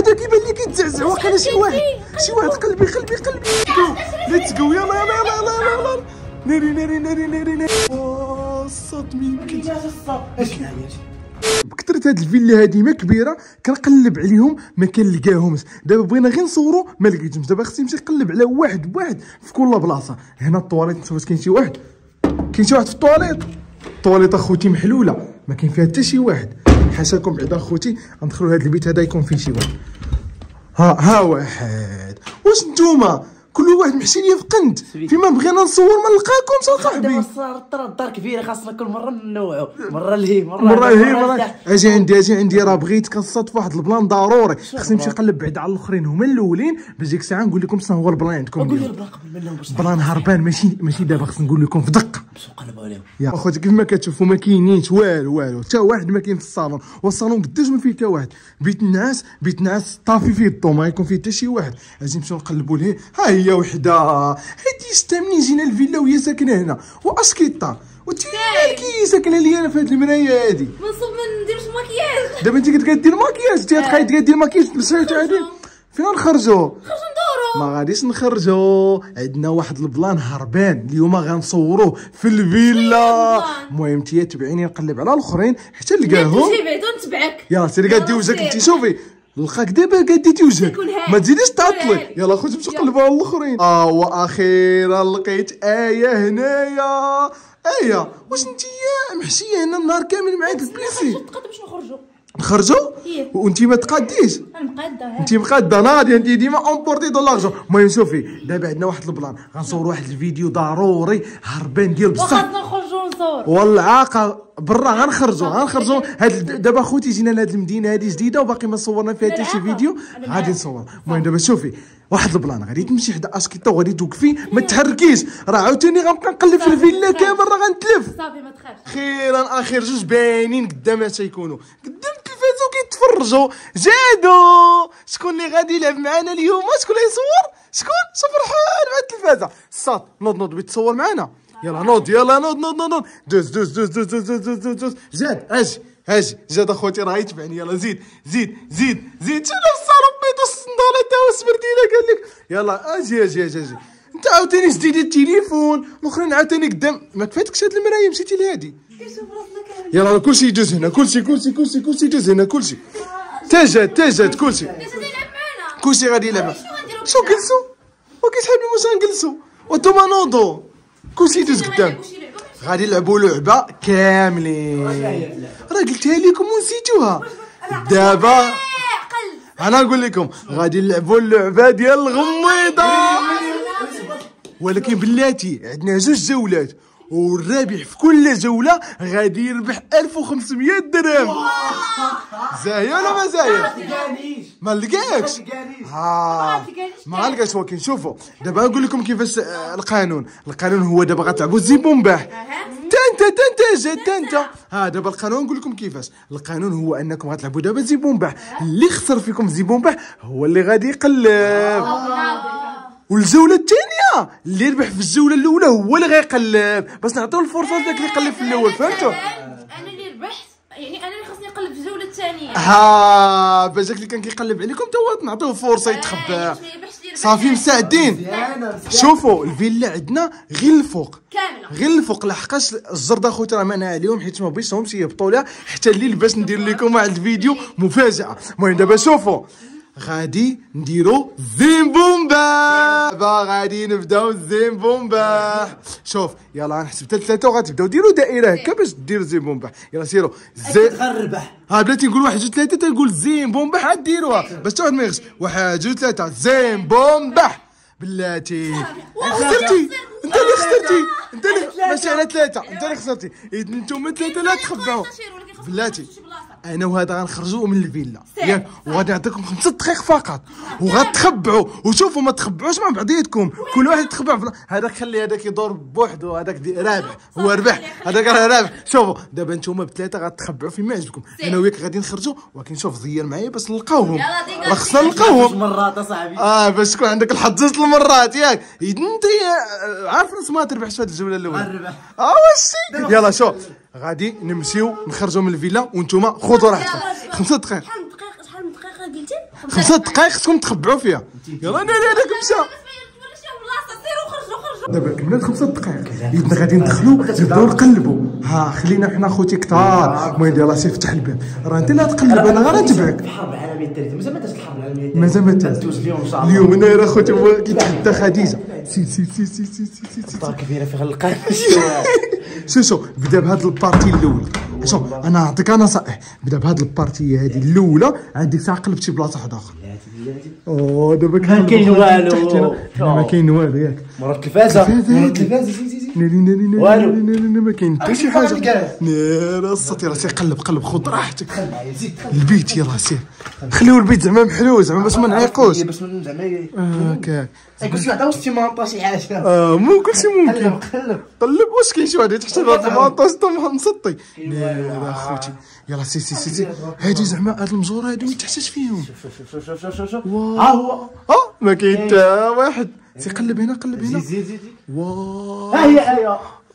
هذا كيبان لي كيتزعزع واقيلا شي واحد شي واحد قلبي قلبي قلبي. let's go يلا يلا يلا يلا يلا يلا ناري ناري ناري ناري ناري الصوت ما يمكنش بكثرة هاد الفيلا هادي ما كبيرة كنقلب عليهم ما كنلقاهمش. دابا بغينا غير نصورو ما لقيتهمش. دابا خصني نمشي نقلب على واحد بواحد في كل بلاصة. هنا الطواليت نشوف واش كاين شي واحد؟ كاين شي واحد في ال toilette؟ ال toilette أخوتي محلولة ما كاين فيها حتى شي واحد. حاشاكم بعدا اخوتي غندخلوا لهاد البيت هذا يكون فيه شي واحد. ها ها واحد. واش نتوما؟ كل واحد محشي ليا في قند فيما بغينا نصور ما نلقاكمش دابا اصاحبي الصار ترى الدار كبيرة خاصنا كل مرة ننوعوا مرة لهي مرة مرة هنا، هي مرة لتحت. أجي عندي أجي عندي. راه بغيت كنصاد في واحد البلان ضروري. خصني نمشي نقلب بعيد على الآخرين. هما الأولين. باش ديك الساعة نقول لكم شنو هو البلان عندكم قول لي اليوم. البلا قبل منهم باش بلان هربان. ماشي ماشي دابا خصني نقول لكم في دقة. باش نقلبوا عليهم. يا أخوتي كيف ما كتشوفوا ما كاينينش. والو والو. حتى واحد ما كاين في الصالون. والصالون قداش ما فيه حتى واحد. بيت النعاس بيت النعاس طافي فيه الضو ما يكون فيه حتى شي واحد. أجي نمشيو نقلبوا ليه. ها هي وحدة. هادي شتا منين جينا الفيلا وهي ساكنة هنا. واسكيطا وانت مالكي ساكنة لي أنا في هاد المرايه هادي. منصوب ما نديرش مكياج دابا أنت كتقدي الماكياج انت كتخايل تقدي الماكياج تلبسيتو عادي فين نخرجوا ما غاديش نخرجوا عندنا واحد ال plan هربان. اليوم غنصوروه في الفيلا؟ المهم انت تبعيني نقلب على الآخرين حتى نلقاهم. ونتبعك يلا سيري يلا وجهك. أنت. شوفي نلقاك دابا قاديتي وجهك. ما تزيديش تعطلي. يلا يلا. نقلبوا على الأخرين. آه وأخيرا لقيت آية هنايا. آية. واش أنت محشية هنا النهار كامل معاك ال PC باش نخرجوا. نخرجوا؟ إيه. وأنت ما تقاديش. أنا مقادة أنت مقادة. ناضيه أنت ديما emporter de l'argent المهم شوفي دابا عندنا واحد ال plan. غنصور واحد الفيديو ضروري. هربان ديال بصح. نخرجوا ونصور والعاقه برا غنخرجوا غنخرجوا. هاد دابا خوتي جينا لهاد المدينة هادي جديدة وباقي ما صورنا فيها حتى شي. فيديو. غادي. نصور. المهم دابا شوفي واحد البلان غادي تمشي حدا أسكيطة وغادي توقفي ما تحركيش. راه عاوتاني غنبقى نقلب في الفيلا. كامل راه غنتلف. صافي ما تخافش خيرا آخر جوج باينين قدام تيكونوا قدام التلفازه وكيتفرجوا جادو شكون اللي غادي يلعب معنا اليوم؟ شكون اللي يصور؟ شكون؟ شوف فرحان مع التلفازة. صاد نوض نوض بغيت تصور معنا. يلا نوض يلا نوض نوض نوض نوض. دوز دوز دوز دوز دوز دوز دوز دوز دوز. جاد أجي أجي جاد اخوتي راه يتبعني يلا زيد زيد زيد زيد. شنو الصاروخ بيض الصندالة تا هو سبرديله قال لك. يلا أجي أجي أجي أجي انت عاوتاني جديدي التليفون. الاخرين عاوتاني قدام. ما كفاتكش هاد المرايه مشيتي لهادي. يلا كلشي يدوز هنا. كلشي كلشي كلشي كلشي يدوز هنا. كلشي تجد تجد كلشي ليش غادي يلعب معنا. كلشي غادي يلعب. شو جلسوا وكيسحبني واش غنجلسوا وانتوما نوضوا يدوز قدام. يلعبوا غادي نلعبوا لعبة كاملين. راه قلتها لكم ونسيتوها. دابا أنا نقول لكم غادي نلعبوا اللعبة ديال الغميضة. ولكن بلاتي عندنا جوج جولات. والرابح في كل جولة غادي يربح 1500 درهم. زاهية ولا ما زاهية؟ ما لقاكش. ها. ما لقاش ولكن شوفوا دابا نقول لكم كيفاش آه، القانون. القانون هو دابا غتلعبوا الزيبومباح تنتا تنتا جات تنتا. ها دابا القانون نقول لكم كيفاش. القانون هو أنكم غتلعبوا دابا زيبومباح اللي خسر فيكم زيبومباح هو اللي غادي يقلب. والجولة الثانية اللي يربح في الجوله الأولى هو اللي غيقلب بس نعطيو الفرصة لذاك اللي يقلب في الأول فهمتوا أنا اللي ربحت يعني أنا اللي خصني نقلب في الجوله الثانية. ها باش داك اللي كان كيقلب عليكم تا هو نعطيوه فرصه يتخبى. صافي مساعدين. شوفوا الفيلا عندنا غير الفوق. كاملة. غير الفوق لحقاش الزرد اخوتي راه مانع عليهم حيت ما بغيتهمش يهبطوا لها حتى الليل باش ندير لكم واحد الفيديو مفاجأة. المهم دابا شوفوا. غادي نديرو زين بومبا دابا غادي نبداو الزين بومبا شوف يلا نحسب حتى ثلاثة وغتبداو. ديروا دائرة هكا باش ديروا زين بومبا يلا سيروا زين تخربح ها بلاتي نقول واحد جوج ثلاثة تنقول زين بومبح عاد ديروها باش واحد ما يغش. واحد جوج ثلاثة. زين بومبح بلاتي خسرتي. أنت اللي خسرتي. أنت اللي ماشي على ثلاثة. أنت اللي خسرتي. اذا أنتم ثلاثة لا تخبعوا. بلاتي. أنا وهذا غنخرجوا من الفيلا. ياك وغادي نعطيكم خمسة دقائق فقط. وغتخبعوا. وشوفوا ما تخبعوش مع بعضياتكم كل واحد يتخبع في هذاك خلي هذاك يدور بوحدو. هذاك رابح هو ربح. هذاك راه رابح شوفوا دابا نتوما بثلاثة غتخبعوا فيما يعجبكم أنا وياك غادي نخرجوا ولكن شوف زير معايا باش نلقاوهم. راه خصنا نلقاوهم. مرات أصاحبي. آه باش تكون عندك الحظ زوج المرات ياك. أنت يا- عارف راس ما تربحش في هذه الجولة الأولى. آه واش يلا شوف. غادي نمشيو نخرجوا من الفيلا وأنتم خذوا راحتكم خمسة دقائق شحال من دقيقة قلتي؟ خمسة دقائق خصكم تخبعوا فيها يلا ناري هذاك مشى دابا كملت خمسة دقائق يدنا غادي ندخلوا نبداو نقلبوا ها خلينا حنا خوتي كثار المهم يلاه سي فتح الباب راه انت اللي غتقلب أنا غير نتبعك الحرب العالمية الثالثة مازال ما تاش الحرب العالمية الثالثة مازال ما دازت اليوم ان شاء اليوم أنا راه خوتي هو كيتحدى خديجة سي سي سي سي سي سي سي كبيرة فيها القلب شو شو بدا بهذا ال partie الأول شو أنا نعطيك نصائح. بدا بهاد ال partie هذه الأولى عندك ساعة قلب شي بلاصة واحدة أخرى أوه دابا ما كاين والو. ما كاين والو ياك. مرة التلفازة. مرة التلفازة. ناري ناري ناري. ناري ناري ناري ما كاين حتى شي حاجة. ناري الصوت يلا سير قلب قلب خذ راحتك. البيت يلا سير خليو البيت زعما محلو زعما باش ما نعيقوش. باش زعما هكاك كل شي وحده وسط مانطا شي حاجة. آه مو كلشي ممكن. قلب قلب. قلب واش كاين شي واحد تحت هاد الماطاس تم مسطي يا خوتي يلا سي سي. سي سي هادي زعما هاد المزور هادي ما تحسش فيهم. شوف شوف شوف شوف شوف. ها هو. آه ما كاين حتى واحد. سي قلب هنا قلب زيد هنا. زيد زيد واو. ها هي هي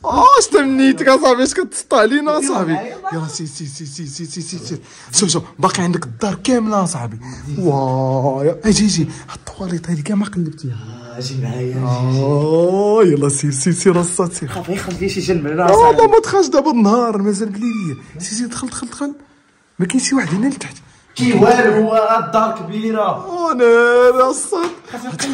آه استمنيتك اصاحبي اش كتسطى علينا اصاحبي يلا. سي سي سي سي سي سي سي سي. شوف شوف. باقي عندك الدار كاملة اصاحبي واو. يا- أجي أجي الطواليط هادي كاع ما قلبتيها. أجي معايا آه يلا سير سير سير الصاد سير خاف يخرج لي شي جن من آه والله راسك ما تخرج دابا النهار مازال بليليه سي سي دخل دخل دخل. ما كاين شي واحد هنا لتحت. كي والو هو الدار كبيرة. أنا الصاد.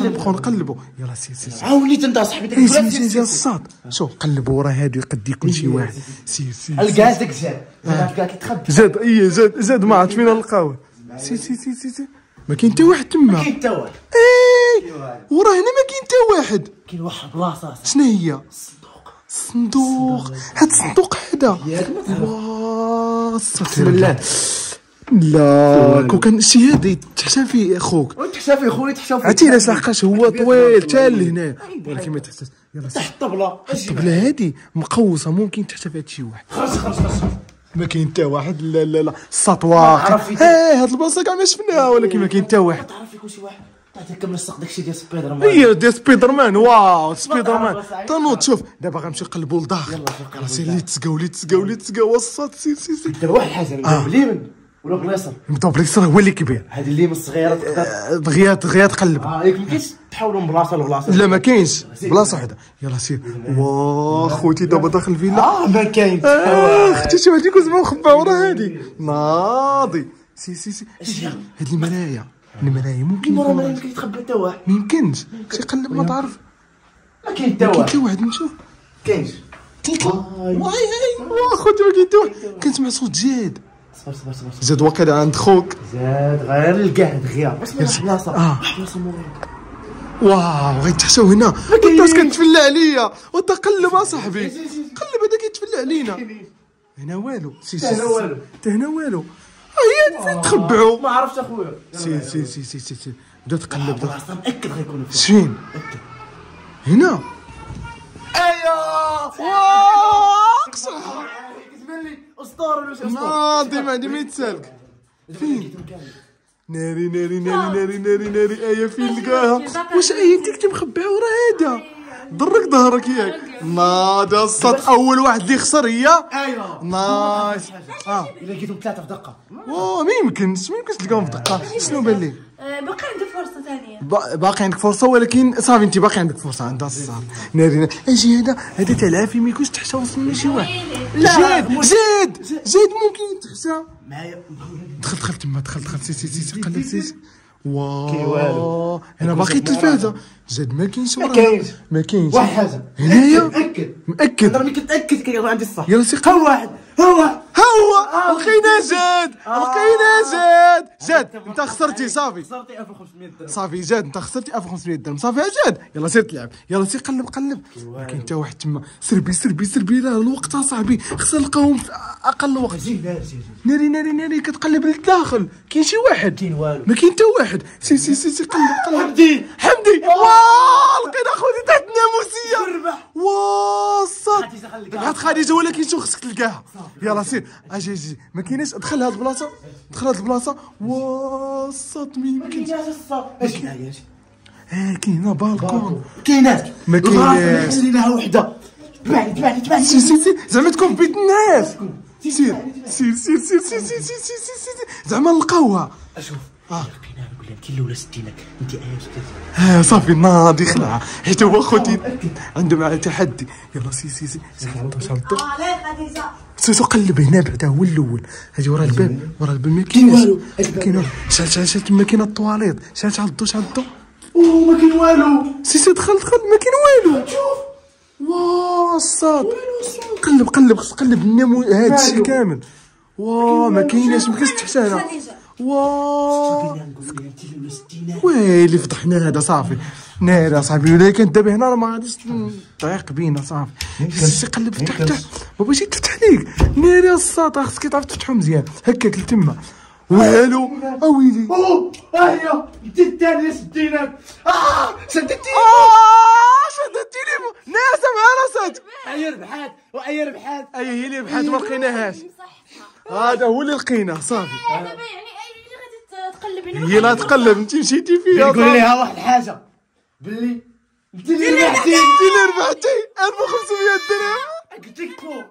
نبقاو نقلبوا يلا سير سير عاونيت انت صاحبي سير سير سير الصاد. شوف قلبوا راه هادي قد يكون شي واحد. سير سير. الكاز داك زاد. كيتخبى زاد اي زاد زاد ما عرفت فين نلقاوه. سير سير سير سير ما كاين حتى واحد تما. كاين حتى واحد. اي وراه هنا ما كاين حتى واحد. كاين واحد بلاصة شنو هي؟ الصندوق صندوق. هاد الصندوق ما. واه بسم الله. لا كون كان شي هذا تحسن فيه أخوك. وتحشى في خويا تحشى في عرفتي علاش لحقاش هو طويل حتى لهنا. ولكن ما تحسش يلا. تحت الطبلة. أجي الطبلة هادي مقوصة ممكن تحت فيها شي واحد. خرج خرج خرج ما كاين حتى واحد. لا لا لا. فيك. إيه هاد البلاصة كاع ما شفناها ولكن ما كاين حتى واحد. تعرف يكون شي واحد. تعطيك ملصق داكشي ديال سبايدر مان. هي ديال سبيدر مان. واو سبيدر مان. تنوض شوف. دابا غنمشيو نقلبوا لداخل يلا، شوف يلا سير لي تسقاو لي تسقاو لي تسقاو. الصاد سير سير سير. دابا واحد الحاجة نبداو باليمن ولا باليسر نبداو باليسار هو اللي كبير. هذه الليمن الصغيرة تقدر آه، دغيا دغيا تقلب. آه ياك مكاينش تحولوا من بلاصة لبلاصة. لا ما كاينش. بلاصة وحدة. يلا سير. واه خوتي دابا داخل الفيلا آه ما كاين آه، أختي واحد يكون زعما مخبى ورا هادي. ناضي. سي سي سي؟ هاد المرايا. المرايا ممكن ما يكون يمكن يتخبى حتى واحد. ما يمكنش. شي قلب ما تعرف. ما كاين حتى كاين واحد حتى واحد نشوف. كاينش. واي. واه خوتي ما كاين حتى واحد. كنسمع صوت جاد صبر صبر صبر صبر. زاد واقيلا عند خوك. زاد غير بس ما واحد بلاصه آه. واحد بلاصه موراك واو غيتحشاو هنا. وانت كتفلى عليا. وانت قلب أصاحبي. قلب هذا كيتفلى علينا. هنا والو. سي سي هنا سي. والو. حتى هنا والو. آه هي فين تخبعوا. ما عرفتش أخويا. سي سي سي سي سي سي. بدأ تقلب بدأ. بلاصه مأكد غيكونوا فيها شين هنا. ايوا واو. ما عندي ما يتسالك فين ناري ناري ناري ناري ناري ناري إيه فين لقاها واش إيه انت كنتي مخبعه ورا هذا ضرك ظهرك ياك. ناضي الصوت أول واحد اللي خسر هي. ايوا nice. آه الا لقيتهم ثلاثة في دقة. أوه ما يمكنش ما يمكنش تلقاهم في دقة. شنو بان لك آه، باقي عندي فرصة ثانية. با- باقي عندك فرصة ولكن صافي انت باقي عندك فرصة. عندها الصاد ناري أجي هذا هذا تاع العافيه ما يكونش تحشى وصلنا شي واحد. زيد زيد زيد ممكن يتحشى معايا دخل دخل تما دخل دخل. سي سي سي سي قلب سي سي كاين والو. واو هنا باقي التلفازه زاد ما كاينش ما. كاينش. ما كاينش. واحد. حاجة هنايا مأكد مأكد راني كنتاكد كيكون عندي الصح. يلا سي ها واحد. ها واحد. ها هو لقينا زاد لقينا زاد. زاد أنت خسرتي صافي. صرتي 1500 درهم. صافي زاد أنت خسرتي 1500 درهم. صافي زاد يلا سير تلعب يلا سير قلب قلب. كاين حتى واحد تما. سربي سربي سربي. لا الوقت أصاحبي. خصنا نلقاوهم في أقل وقت. ناري ناري ناري كتقلب للداخل. كاين شي واحد. كاين والو. ما كاين حتى واحد. سي سي سي سي قلب قلب. حمدي. حمدي. واه لقينا خوتي تحت الناموسيه ربح. وا الصاط خديجة خليك. بحال خديجة ولكن شو خصك تلقاها. يلا سير. أجي أجي. ما كايناش. دخل هاد البلاصة. دخل هاد البلاصة. وا الصاط ما يمكنش اش كاين. هنا بالكون. كاينات ما كايناش. خليناها وحدة. تبعني تبعني تبعني. سير سير سير. زعما تكون بيت الناس. سير سير سير سير سير سير سير سير زعما نلقاوها. أشوف. آه. بالله انت الاولى ستينك. أنت إيش كذا ها صافي ناضي خلعه حيت هو خوتي. عنده معاه تحدي. يلا سي سي سي. شحال شحال سيسو قلب هنا بعدا هو الأول. هاجي ورا الباب ورا الباب. ما كاينش والو. كاين والو. شحال شحال شحال تما كاين الطواليط. شحال شحال الضو شحال الضو أوه ما كاين والو. سي سي دخل دخل. ما كاين والو. واه الصاد قلب قلب خص قلب النمو. هذا الشيء كامل. واه ما كايناش ما كاينش تحت هنا واه ويلي فضحنا هذا صافي ناري اصاحبي ولا كان دابا هنا راه ما غاديش نضيق بينا صافي. سي قلب فتح فتح ما بغيتش تفتح ليك ناري الساط خصك تعرف تفتحو مزيان. هكاك لتما والو اويلي أوه ها هي الثانية ستينات آه شدتي آه شدتيني. ناسه مع راسات. أي ربحات وأي ربحات. أي هي اللي بحال ما لقيناهاش. هذا هو اللي لقينا صافي. دابا يعني تقلب هنا؟ هي لا تقلب انت مشيتي فيها صافي. لها واحد الحاجة باللي انت اللي ربحتي انت اللي ربحتي 1500 درهم قلت لك فوق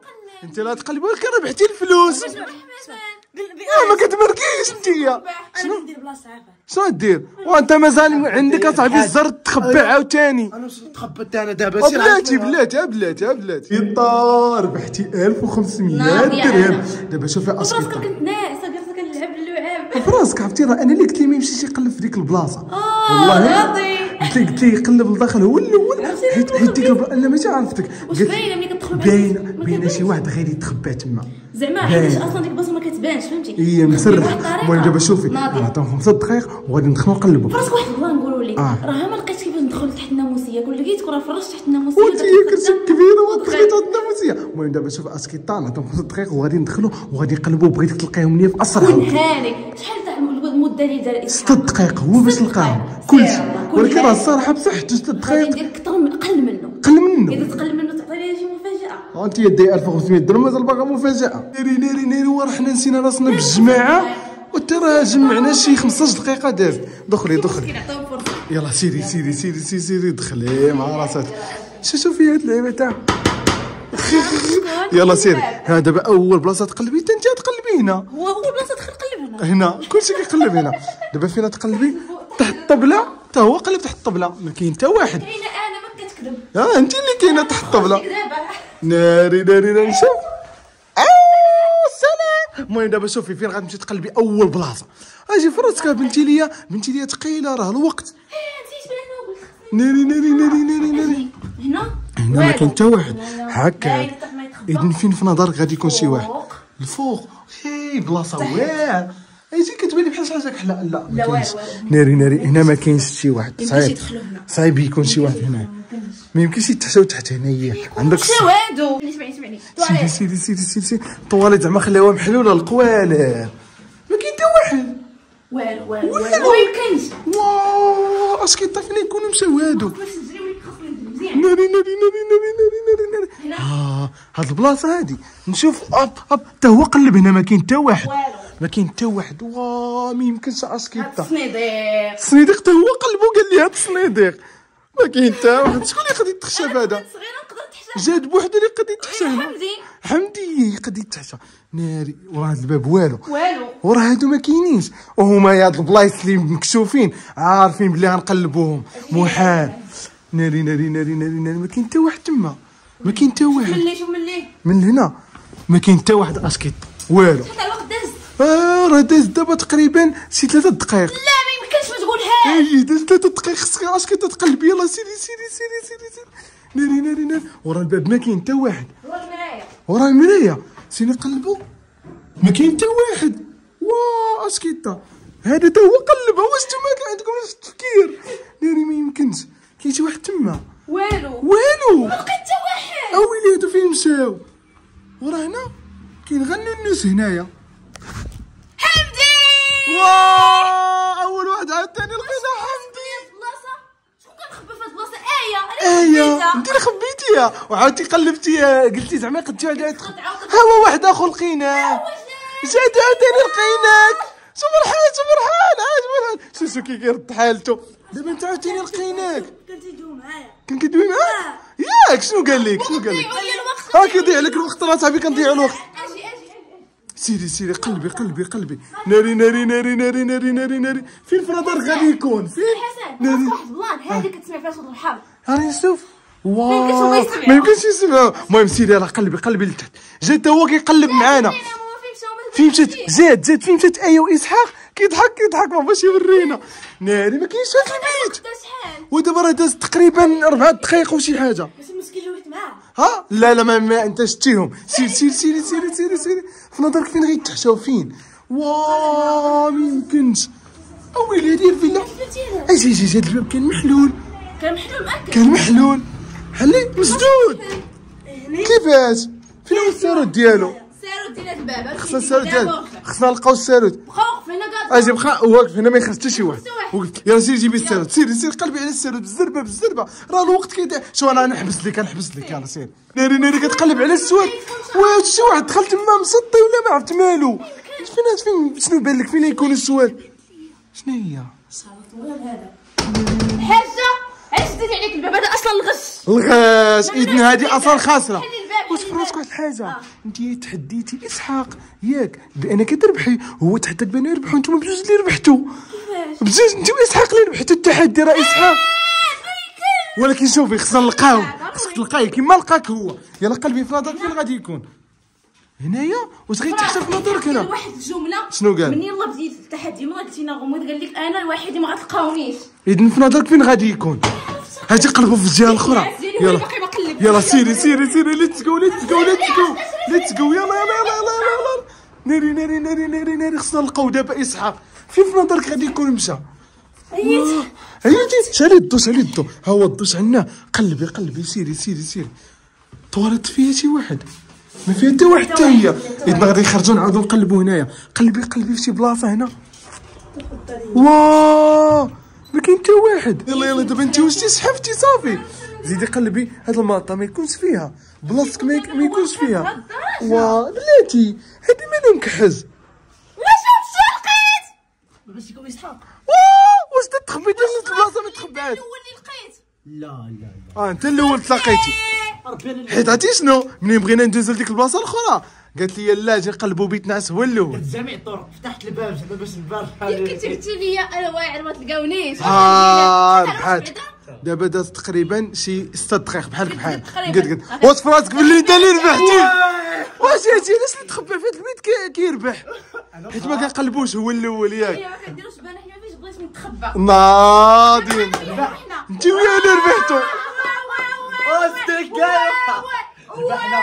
أنت لا تقلب ولكن ربحتي الفلوس؟ آه ما كتبركيش أنت. أنا ندير بلاصة عافاك شنو دير وأنت مازال عندك أصاحبي الزر تخبى عاوتاني. أنا وصلت تخبطت أنا دابا. سير بلاتي. بلاتي يا بلاتي يا بلاتي. يطار ربحتي 1500 ناضي يا درهم. دابا شوفي براسك اسكيطه كنت ناعسه فراسك عرفتي؟ راه أنا اللي قلت لي ما يمشيش يقلب في ديك البلاصة. آه ناضي قلت لي قلت لي يقلب لداخل هو الأول حيت حيت ديك البلاصه أنا ماشي عرفتك واش باينة ملي كتدخل باينة باينة. شي واحد غير يتخبى تما. زعما. حيت أصلا ديك البلاصة ما كتبانش فهمتي؟ هي بواحد مسرح. المهم دابا شوفي نعطيهم خمسة دقائق وغادي ندخلوا نقلبوا فراسك واحد ال plan نقولوا لك آه. راه ما لقيت كيفاش ندخل تحت الناموسية. كون لقيت كون فرشت تحت الناموسية. وانت هي كرسي كبيرة ودخلت ودخلت. الناموسية المهم دابا شوف اسكيطة نعطيهم خمسة دقائق وغادي ندخلوا وغادي نقلبوا بغيتك تلقاهم ليا في اسرع وقت ونهاني شحال تاع المده اللي دار ستة دقائق هو باش ست دقايق. كلشي كل ولكن راه. الصراحة بصحته ستة غادي دقائق ندير أكثر من أقل منه. قل منه. إذا تقل منه تعطي لي شي مفاجأة. أنت يدي 1500 درهم مازال باقا مفاجأة. ناري ناري ناري وراه حنا نسينا راسنا بالجماعة. وترى جمعنا شي 15 دقيقة دازت. دخلي دخلي. يلا سيري سيري سيري سيري سيري دخلي مع راسك. شو شوفي هاد اللعيبة تاع يلا سيري ها دابا أول بلاصة تقلبي انت تقلبي هنا. هو هو بلاصة دخل قلب هنا. هنا كلشي كيقلب هنا. دابا فينا تقلبي تحت الطبلة حتى هو قلب تحت الطبلة ما كاين حتى واحد. كاينة أنا ما كتكذب. ها انت اللي كاينة تحت الطبلة. ناري ناري ناري شوف. المهم دابا شوفي فين غتمشي تقلبي أول بلاصة. أجي فراسك بنتي ليا. بنتي ليا ثقيله راه الوقت. ناري ناري ناري ناري ناري هنا؟ هنا ما كاين حتى واحد. هكا. اذا فين في نظرك؟ غادي يكون شي واحد. فوق. الفوق. هي بلاصة واعرة. كتبان لي بحال شي حاجة كحله لا ما لا، والو،. ناري ناري هنا ما كاينش شي واحد. صعيب. صعيب يكون شي واحد هنا. ما يمكنش يتحشاو تحت هنايا. عندك شوادو اسمعني اسمعني سيدي سيدي سيدي سيدي. سيدي الطواليت زعما خليوها محلولة القوالب ما كاين حتى واحد. والو والو والو. ما يمكنش. واو. اش كيطيح فينا يكونوا مزيان. ناري ناري ناري ناري ناري ناري ناري. آه هاد البلاصة هادي. نشوف أب أب حتى هو قلب هنا ما كاين حتى واحد. والو. ما كاين حتى واحد. وا ما يمكنش اسكيطا الصنيديق. الصنيديق حتى هو قلبو قال لي هاد الصنيديق. ما كاين حتى واحد. شكون اللي غادي يتخشى هذا تحشى جاد بوحدو اللي قد يتحشى هنا. حمدي. حمدي قد يتحشى. ناري وراه هاد الباب والو. والو. وراه هادو ما كاينينش. وهما يا هاد البلايص اللي مكشوفين عارفين بلي غنقلبوهم. محال. ناري ناري ناري ناري ناري. ما كاين حتى واحد تما. ما كاين حتى واحد. ملي شوف ملي. من هنا. ما كاين حتى واحد اسكيطة والو حتى الوقت داز آه راه داز دابا تقريبا شي ثلاثة دقائق لا ما يمكنش ما تقولهاش. اي داز ثلاثة دقائق خصك اسكيطة تقلب يلا سيري سيري سيري سيري سيري. ناري ناري ناري. ورا الباب ما كاين حتى واحد. هو المرايه ورا المرايه سيني قلبوا ما كاين حتى واحد. وا اسكيطة هذا تا هو قلبها واش نتوما كان عندكم نفس التفكير ناري ما يمكنش. كاين شي واحد تما. والو. والو. لقيت حتى واحد. اويلي هادو فين مشاو ورا هنا كاين غير النوس هنايا. حمدي وا أول واحد عاوتاني لقينا حمدي بلاصة؟ شكون كان في إيه إيه. أنت اللي خبيتيها وعاودتي قلبتيها قلتي زعما قد عاود. هو واحد آخر لقيناه جات عاوتاني لقيناك. شو فرحان عاد فرحان شو شو كي كيرد حالته. دابا أنت عاوتاني لقيناك. كنت يدوم معايا. كان كدوي معاك؟ ياك شنو قال لك؟ شنو قال لك؟ ها كيضيع لك الوقت راه صاحبي كنضيعوا الوقت. سيري سيري قلبي قلبي قلبي. ناري ناري ناري ناري ناري ناري ناري. فين فرادر غادي يكون؟ فين؟ حسن ناري. واحد plan. هذه كتسمع فيها صوت البحر راني نشوف واو. ما يمكنش يسمعوا المهم سيري راه قلبي قلبي لتحت. جا تا هو كيقلب معانا. فين مشات زاد زاد فين مشات إيه واسحاق كيضحك كيضحك. ما بغاش يورينا ناري ما كاينش في البيت ودابا راه داز تقريبا أربع دقائق وشي حاجة. بس المسكين جويت معاه. ها؟ لا لا ما, ما انت شتيهم سير سير سير سير سير سير. في نظرك فين غيتحشاو فين واو ما يمكنش. اويلي هادي الفيلا. أجي أجي هاد الباب كان محلول. كان محلول كان محلول. حلي مسدود. كيفاش؟ فين هو الساروت ديالو؟ ساروت ديال الباب. خصنا الساروت ديالو خصنا نلقاو الساروت. بقاو وقف هنا أجي بقى واقف هنا ما يخرج حتى شي واحد. وقف يلا سير جيبي الساروت سير سير قلبي على الساروت بالزربة بالزربة. راه الوقت كيدا شو أنا نحبس لك نحبس لك يلا سير ناري ناري كتقلب على الساروت. واو شي واحد دخل تما مسطي ولا ما عرفت مالو. فين فين شنو بان لك فين يكون الساروت؟ شنو هي؟ حاجة؟ علاش عليك الباب؟ هذا أصلا الغش. الغاش إذن هذه أصلا خاسرة. واش حلي فراسك الباب. واحد الحاجة انت تحديتي إسحاق ياك. بأنك تربحي هو تحداك بان يربحوا أنتم بجوج اللي ربحتوا بجوج انت واسحاق اللي ربحتوا التحدي راه إسحاق. ولكن شوفي خصنا نلقاو خصك تلقايه كيما لقاك هو. يلا قلبي في نظرك فين غادي يكون. هنايا؟ واش غيتحسب في نظرك هنا؟ واحد الجملة شنو قال؟ من يلا بديت التحدي ما قلتينا غموض قال لك أنا الوحيد اللي ما غتلقاونيش. إذن في نظرك فين غادي يكون؟ هاتي قلبوا في الجهة الأخرى. يلا. باقي ما قلب يلا سيري سيري سيري let's go let's go let's go let's go يلا يلا يلا يلا يلا ناري ناري ناري ناري ناري خصنا نلقاو دابا اسحاق فين في نظرك غادي يكون مشى؟ جيت شعلي الضو شعلي الضو. ها هو الضو شعلناه قلبي قلبي. سيري سيري سيري. طوالت فيها شي واحد. ما فيها حتى واحد حتى هي. إذا غادي يخرجوا نعاودوا نقلبوا هنايا. قلبي قلبي في شي بلاصة هنا. واه ما كاين حتى واحد. يلا يلا دابا انت واش سحفتي صافي. زيدي قلبي هاد الماطة ما يكونش فيها. بلاصتك ما, يك- ما يكونش فيها. واه بلاتي هادي مالو مكحز واش هادشي لقيت؟ باش يكون واه واش تتخبي؟ في البلاصه ما تخبعات هو اللي لقيت. لا لا لا. آه أنت الأول تلاقيتي. أنا حيت عرفتي شنو؟ منين بغينا ندوزو لديك البلاصة الأخرى؟ قالت لي لا أجي نقلبوا بيت ناس هو الأول جميع الطرق فتحت الباب زعما باش الباب. يمكن تبتي ليا أنا واعر ما تلقاونيش. آه بحال؟ دابا داز تقريبا شي ستة دقائق بحالك بحال. قد قد واش فراسك باللي انت اللي ربحتي واش هادشي علاش اللي تخبى في هاد البيت كي- كيربح حيت ما كنقلبوش هو الأول ياك ما كديروش بالنا حنا فاش بغيت نتخبى ناضين حنا انت ويا اللي ربحتوا اصدق كاع ربحنا